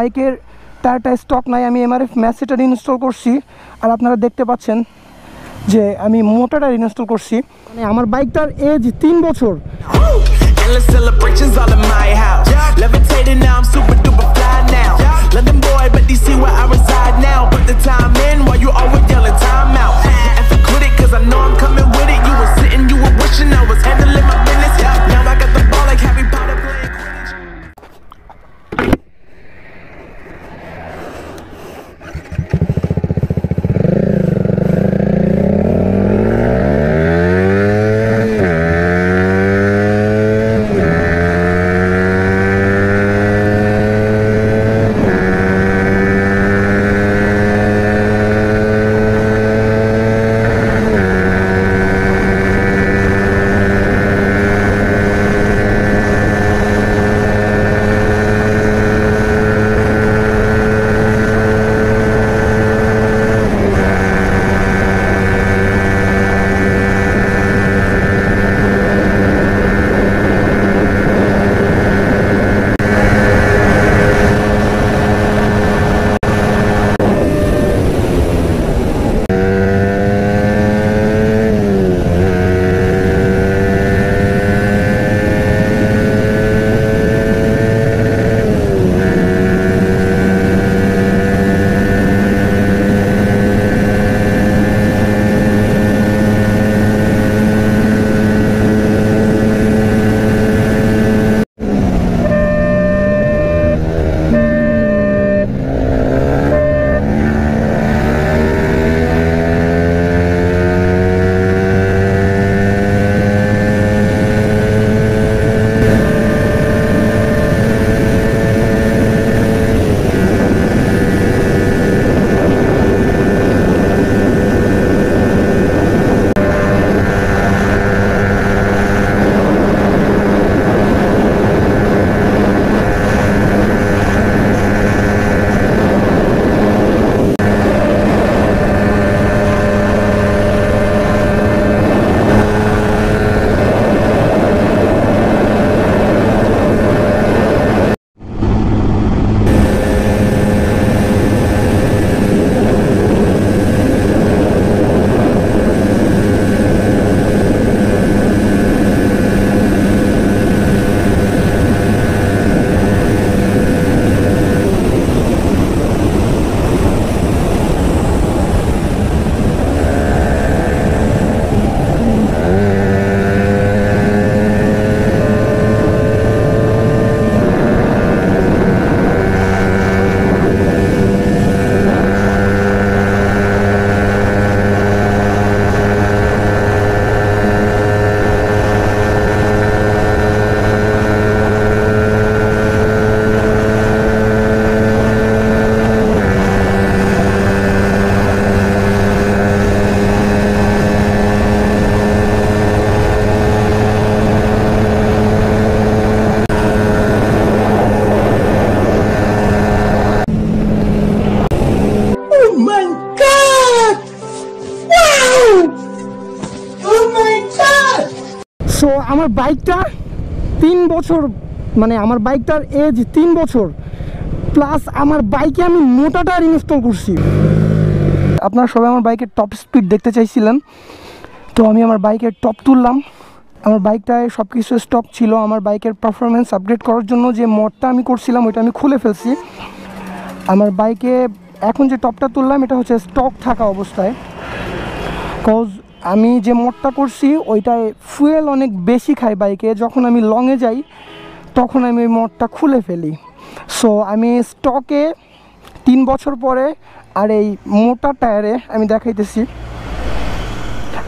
বাইকের টায়ারটা স্টক নাই, আমি এমআরএফ ম্যাসেটা ইনস্টল করছি। আর আপনারা দেখতে পাচ্ছেন যে আমি মোটরটা ইনস্টল করছি। মানে আমার বাইকটার এজ তিন বছর। সো আমার বাইকটা তিন বছর মানে আমার বাইকটার এজ তিন বছর প্লাস আমার বাইকে আমি মোটা টায়ার ইনস্টল করছি। আপনারা সবাই আমার বাইকের টপ স্পিড দেখতে চাইছিলেন, তো আমি আমার বাইকের টপ তুললাম। আমার বাইকটায় সব কিছু স্টক ছিল, আমার বাইকের পারফরমেন্স আপগ্রেড করার জন্য যে মডটা আমি করছিলাম, ওইটা আমি খুলে ফেলছি। আমার বাইকে এখন যে টপটা তুললাম, এটা হচ্ছে স্টক থাকা অবস্থায়। কজ আমি যে মোডটা করছি, ওইটায় ফুয়েল অনেক বেশি খাই বাইকে যখন আমি লংয়ে যাই, তখন আমি ওই মোডটা খুলে ফেলি। সো আমি স্টকে তিন বছর পরে আর এই মোটা টায়ারে আমি দেখাইতেছি।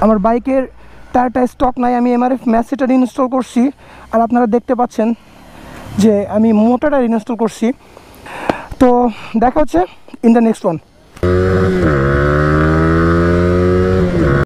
আমার বাইকের টায়ারটা স্টক নাই, আমি এমআরএফ ম্যাসেটার ইনস্টল করছি। আর আপনারা দেখতে পাচ্ছেন যে আমি মোটাটা ইনস্টল করছি। তো, দেখা হচ্ছে ইন দ্য নেক্সট ওয়ান